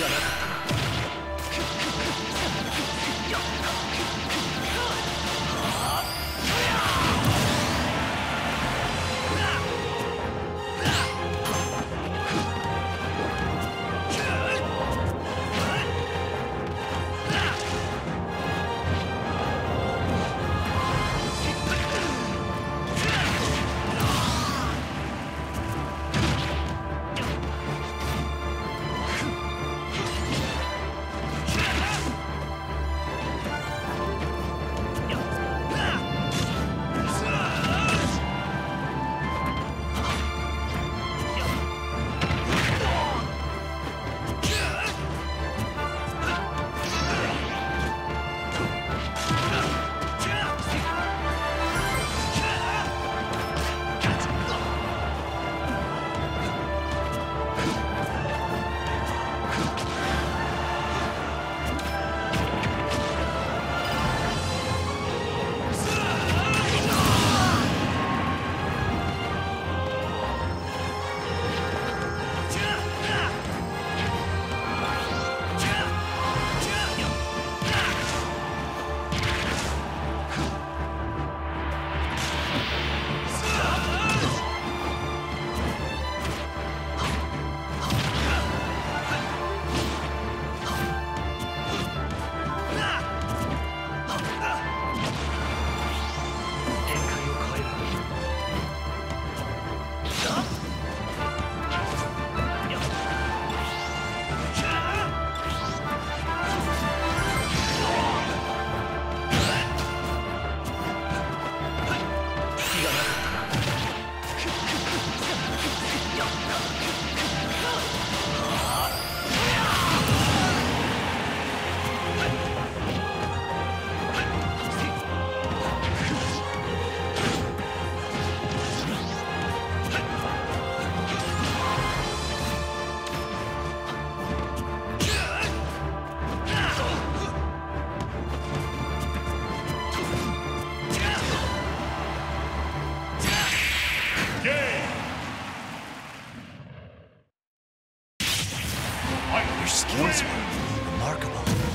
がなかった Once were remarkable.